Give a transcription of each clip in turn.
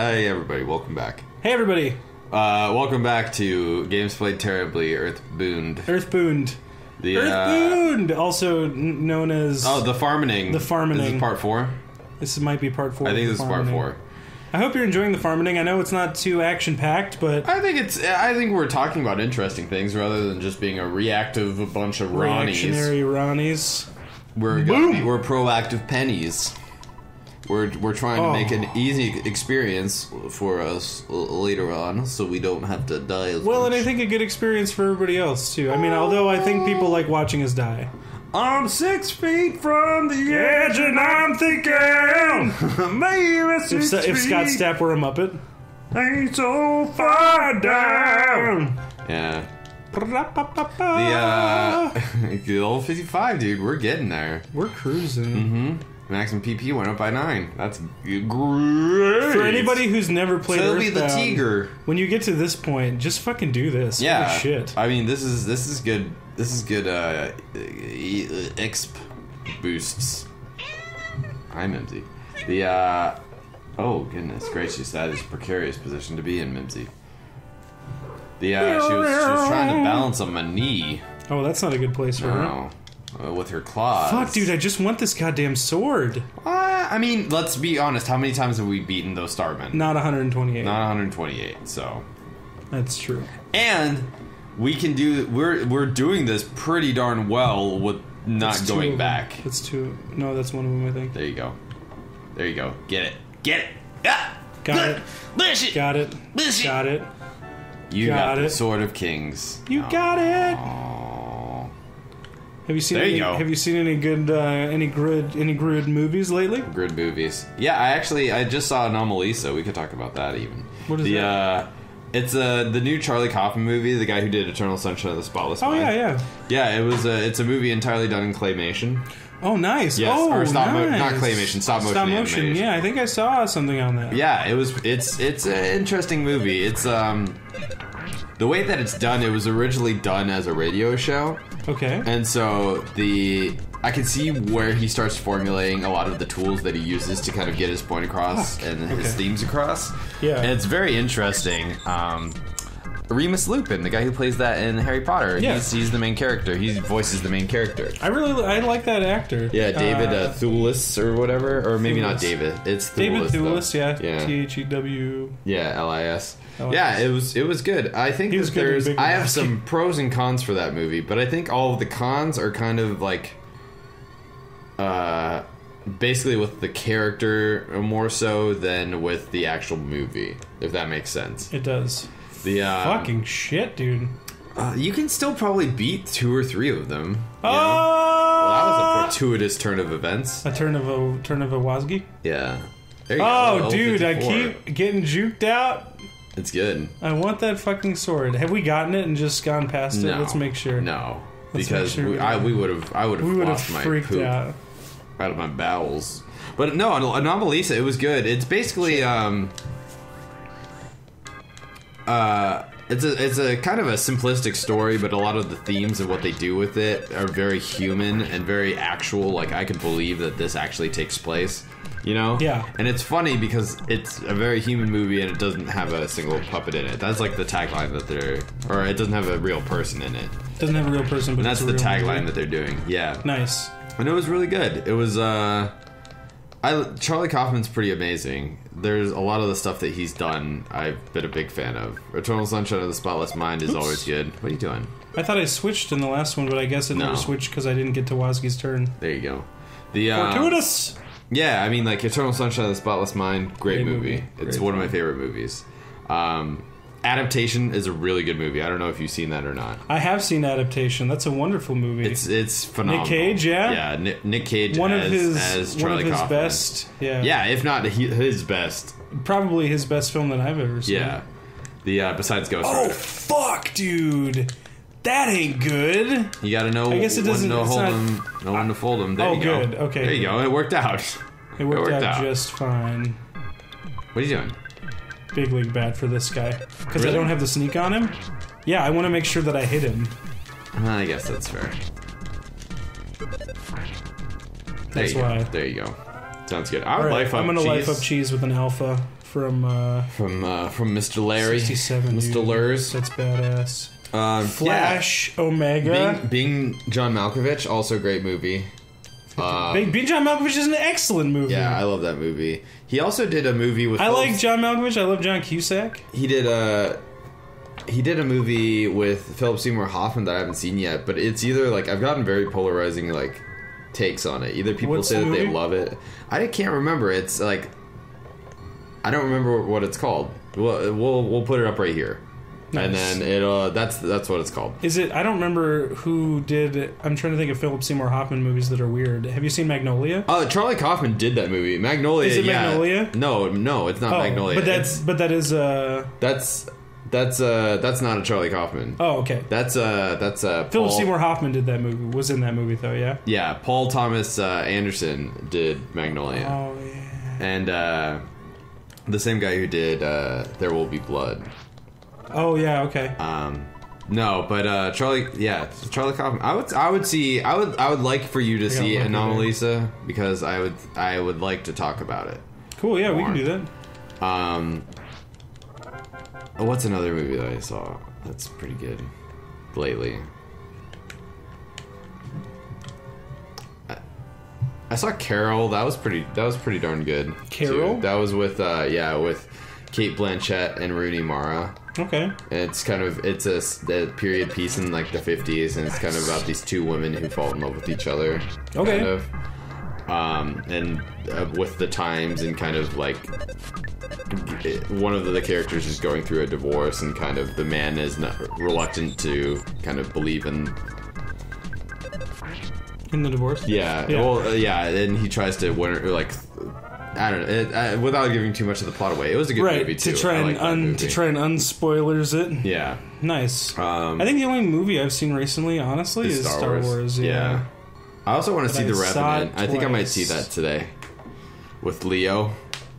Hey everybody, welcome back. Hey everybody, Uh, welcome back to Games Played Terribly, Earthbound. Earthbound. The uh, Earthbound, also n- known as. oh, the farming. The This farming. is part four. this might be part four. I of think the this is part farming. four. I hope you're enjoying the farming. I know it's not too action packed, but I think it's. I think we're talking about interesting things rather than just being a reactive bunch of Ronnies. reactionary Ronnies. We're Boom. we're proactive pennies. We're we're trying Oh. to make an easy experience for us later on, so we don't have to die as Well, much. and I think a good experience for everybody else too. I mean, although I think people like watching us die. I'm six feet from the edge, and I'm thinking, maybe If, six if Scott feet Stapp were a Muppet. ain't so far down. Yeah, the uh, the old 55, dude. We're getting there. We're cruising. Mm-hmm. Maximum PP went up by nine. That's great. For anybody who's never played be the Earthbound, Tiger. when you get to this point, just fucking do this. Yeah, Holy shit. I mean, this is this is good. This is good. Uh, exp boosts. Hi, Mimsy. The uh, oh goodness gracious, that is a precarious position to be in, Mimsy. The uh, she was she was trying to balance on my knee. Oh, that's not a good place for her. Uh, with her claws. Fuck, dude, I just want this goddamn sword. Uh, I mean, let's be honest. How many times have we beaten those Starmen? Not 128. Not 128. So. That's true. and we can do we're we're doing this pretty darn well with not That's going back That's two. No, that's one of them, I think. there you go there you go get it get it ah! Got it. It. Got it. It. Got it. you got, got the it. sword of kings You got it. Aw. Have you seen There any? you go. Have you seen any good, uh, any good, any good movies lately? grid movies yeah i actually i just saw anomalisa we could talk about that even What is the that? uh it's uh, the new Charlie Kaufman movie, the guy who did Eternal Sunshine of the Spotless Oh yeah, yeah. yeah. It was a, it's a movie entirely done in claymation. Oh nice. Yes, oh, or stop mo- not claymation, stop motion Stop motion. animation. Yeah, I think I saw something on that. Yeah, it was. It's it's an interesting movie. It's um the way that it's done. It was originally done as a radio show, Okay. and so the I can see where he starts formulating a lot of the tools that he uses to kind of get his point across Fuck, and his okay. themes across. Yeah. and it's very interesting. Um, Remus Lupin, the guy who plays that in Harry Potter, Yeah. he's, he's the main character. He voices the main character. I really, I like that actor. Yeah, David uh, Uh, Thewlis or whatever, or maybe not David. It's Thewlis, David. Thewlis. Yeah. yeah. T H E W. Yeah, LIS. LIS. Yeah, it was it was good. I think that there's I have some pros and cons for that movie, but I think all of the cons are kind of like uh basically with the character more so than with the actual movie, if that makes sense. It does. The uh, Fucking shit, dude. uh, you can still probably beat two or three of them. Oh. know? Well, that was a fortuitous turn of events. A turn of a turn of a Wazgi. Yeah. There you Oh, go. dude, I keep getting juked out. It's good. I want that fucking sword. Have we gotten it and just gone past it? No. Let's make sure. No, Let's because sure we, I, we would have I would We have would have lost my freaked poop out. out of my bowels. But no, An- Anomalisa, it was good. It's basically um uh it's a it's a kind of a simplistic story, but a lot of the themes and what they do with it are very human and very actual. Like I can believe that this actually takes place. You know? Yeah. And it's funny because it's a very human movie and it doesn't have a single puppet in it. That's like the tagline that they're or it doesn't have a real person in it. Doesn't have a real person, but And that's the tagline movie. that they're doing. Yeah. Nice. And it was really good. It was uh I Charlie Kaufman's pretty amazing. There's a lot of the stuff that he's done I've been a big fan of. Eternal Sunshine of the Spotless Mind is Oops. always good. What are you doing? I thought I switched in the last one, but I guess it No. never switched because I didn't get to Wazgi's turn. There you go. The um, Fortuitous. Yeah, I mean like Eternal Sunshine of the Spotless Mind, great, Great movie. movie. It's Great one of my favorite movies. Um Adaptation is a really good movie. I don't know if you've seen that or not. I have seen adaptation. That's a wonderful movie. It's it's phenomenal. Nick Cage, yeah? Yeah, Nick, Nick Cage one as, of his as one of his Kaufman. best. Yeah. Yeah, if not he, his best. Probably his best film that I've ever seen. Yeah. The uh, besides Ghost Oh Rider. fuck, dude. That ain't good. You gotta know I guess it doesn't- to it's hold not- them, know when to fold them. There Oh, you go. good. Okay, There you go. It worked out. It worked, worked out, out. just fine. What are you doing? Big league bad for this guy because I don't have the sneak on him. Yeah, I want to make sure that I hit him. I guess that's fair. There That's why. Go. There you go. Sounds good. I would All right, life up I'm gonna cheese. life up cheese with an alpha from uh, from uh, from Mr. Larry, 67. Mr. dude. Lurs. That's badass. Um, Flash yeah. Omega. Being, being John Malkovich, also a great movie. Uh, Big Being John Malkovich is an excellent movie. yeah, I love that movie. He also did a movie with. I Philip- like John Malkovich. I love John Cusack. He did a. He did a movie with Philip Seymour Hoffman that I haven't seen yet, but it's either like I've gotten very polarizing like takes on it. Either people What's say the that they movie? love it. I can't remember. It's like I don't remember what it's called. We'll we'll, we'll put it up right here, and then it uh that's that's what it's called. Is it? I don't remember who did. I'm trying to think of Philip Seymour Hoffman movies that are weird. Have you seen Magnolia? Oh, Charlie Kaufman did that movie. Magnolia. Is it yeah. Magnolia? No, no, it's not Oh, Magnolia. but that's but that is uh that's that's uh that's not a Charlie Kaufman. oh okay. That's uh that's uh Philip Seymour Hoffman did that movie. Was in that movie though, yeah. Yeah, Paul Thomas uh, Anderson did Magnolia, Oh yeah. and uh, the same guy who did uh, There Will Be Blood. Oh yeah. Okay. Um, no, but uh, Charlie, yeah, Charlie Kaufman. I would, I would see, I would, I would like for you to see. Anomalisa because I would, I would like to talk about it. Cool. Yeah, we can do that. Um, what's another movie that I saw that's pretty good lately? I- I saw Carol. That was pretty. That was pretty darn good. Carol? too. That was with uh, yeah with Cate Blanchett and Rooney Mara. Okay. It's kind of it's a period piece in like the fifties, and it's kind of about these two women who fall in love with each other. Okay. Kind of. Um, and uh, with the times and kind of like one of the characters is going through a divorce, and kind of the man is not reluctant to kind of believe in. In the divorce. Yeah. Yeah. Well, uh, yeah, and he tries to win like. I don't know. It, uh, without giving too much of the plot away, it was a good Right movie to try and un, to try and unspoilers it. Yeah. Nice. Um, I think the only movie I've seen recently, honestly, is is Star, Wars. yeah. I also want to see I The Revenant. I think I might see that today with Leo.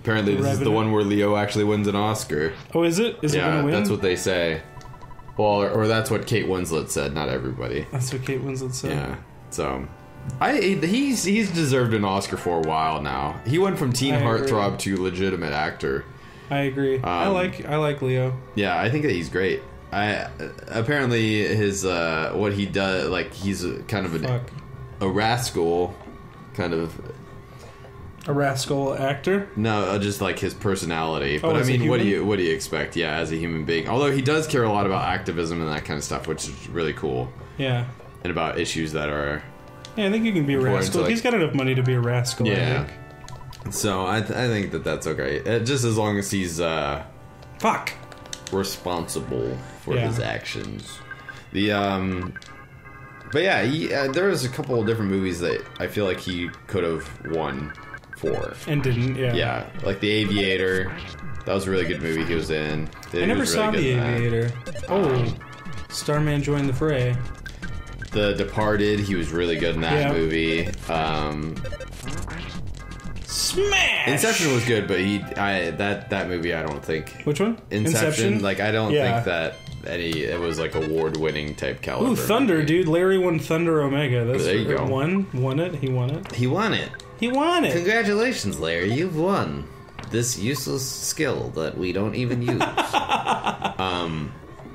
Apparently, this is the one where Leo actually wins an Oscar. Oh, is it? Is it yeah, win? that's what they say. Well, or, or that's what Kate Winslet said. Not everybody. That's what Kate Winslet said. Yeah. So, I he's he's deserved an Oscar for a while now. He went from teen I agree. heartthrob to legitimate actor. I agree. I Um, like I like Leo. Yeah, I think that he's great. I apparently his uh what he does like he's a, kind of an, Fuck. a rascal, kind of A rascal actor. No, uh, just like his personality. Oh, but I a mean, what do you what do you expect? Yeah, as a human being. Although he does care a lot about activism and that kind of stuff, which is really cool, Yeah. and about issues that are. Yeah, I think you can be a rascal. like- He's got enough money to be a rascal. I Yeah. think. So I, th- I think that that's okay. Uh, just as long as he's uh, Fuck. responsible for Yeah. his actions. The um, but yeah, he, uh, there was a couple of different movies that I feel like he could have won for. And didn't. Yeah. Yeah, like The Aviator. That was a really good movie he was in. He I never was saw the. Aviator. Oh. Starman joined the fray. The Departed, he was really good in that Yeah. movie. Um, Smash. Inception was good, but he, I that that movie, I don't think Which one? Inception. Like, I don't Yeah. think that any it was like award winning type caliber. Ooh, Thunder, movie. dude. Larry won Thunder Omega. That's There you go. Won, won it. He won it. He won it. He won it. Congratulations, Larry. You've won this useless skill that we don't even use.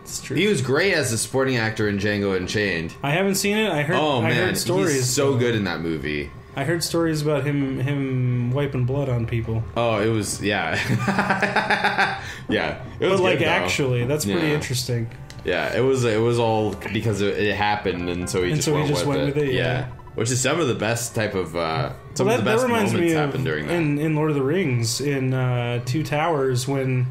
It's true. he was great as a supporting actor in Django Unchained. I haven't seen it. I heard. Oh I man, heard stories. he's so good in that movie. I heard stories about him him wiping blood on people. Oh, it was yeah, yeah. It was But like good, actually, that's pretty Yeah. interesting. Yeah, it was it was all because it, it happened, and so he And just so he went, just with, went it. with it, yeah. Which is some of the best type of uh, some Well, of the best moments me of happened during that. in, in Lord of the Rings in uh, Two Towers when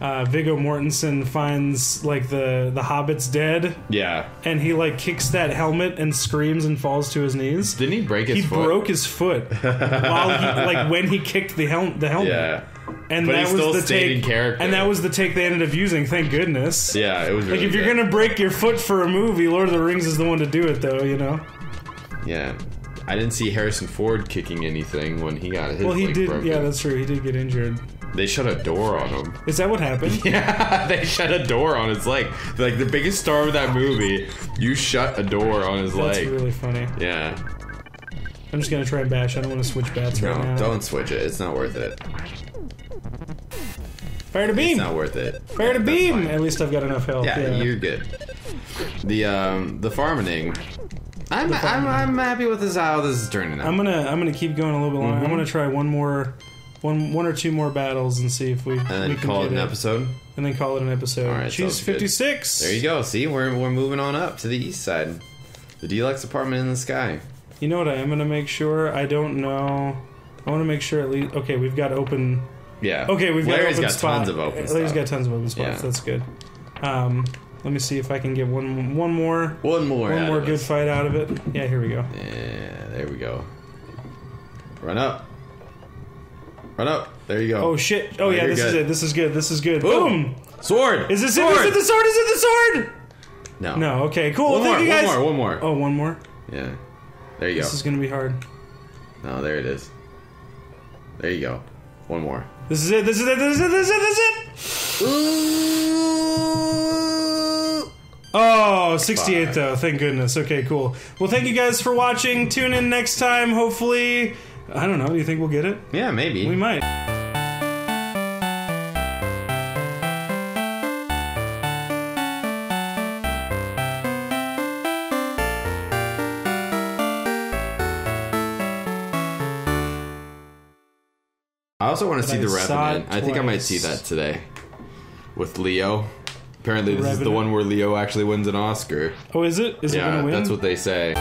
uh, Viggo Mortensen finds like the the Hobbit's dead yeah, and he like kicks that helmet and screams and falls to his knees. didn't he break his he foot? broke his foot while he like when he kicked the helm the helmet. Yeah, and But that was still the take. character. And that was the take they ended up using. Thank goodness. yeah. It was Like really if you're gonna break your foot for a movie, Lord of the Rings is the one to do it, though. You know. Yeah. I didn't see Harrison Ford kicking anything when he got his Well, he leg did. broken. Yeah, that's true. He did get injured. They shut a door on him. Is that what happened? Yeah, they shut a door on his leg. Like the biggest star of that movie, you shut a door on his That's leg. That's really funny. yeah. I'm just gonna try and bash. I don't want to switch bats No, right now. don't switch it. It's not worth it. Fire to beam. It's not worth it. Fire to beam. At least I've got enough health. Yeah, Yeah. you're good. The um the farming. I'm I'm I'm happy with this how this is turning out. I'm gonna I'm gonna keep going a little bit longer. Mm-hmm. I'm gonna try one more, one one or two more battles and see if we and then we can call it get an episode. and then call it an episode. All right, She's good. 56. There you go. See, we're we're moving on up to the east side. The deluxe apartment in the sky. You know what I am gonna make sure? I don't know. I want to make sure at least. Okay, we've got open. Yeah. Okay, we've got Larry's open got spot. tons of open Larry's stuff. got tons of open spots. Yeah. That's good. Um, let me see if I can get one one more One more. one more good us. fight out of it. Yeah, here we go. Yeah, there we go. Run up. Run up. There you go. Oh shit! Oh Oh, yeah, this is it. This is good. This is good. Boom. Boom! Sword. Is this it? sword. Is it the sword? Is it the sword? No. No. Okay. Cool. One Thank more. you One more. One more. Oh, one more. Yeah. There you go. This is gonna be hard. No, there it is. There you go. One more. This is it. This is it. This is it. This is it. This is it. Oh, 68 Fuck. though. Thank goodness. Okay, cool. Well, thank you guys for watching. Tune in next time. Hopefully, I don't know. Do you think we'll get it? Yeah, maybe. We might. I also want to see I the Revenant. I think I might see that today with Leo. Apparently, this is the one where Leo actually wins an Oscar. Oh, is it? Is it yeah, gonna win? that's what they say.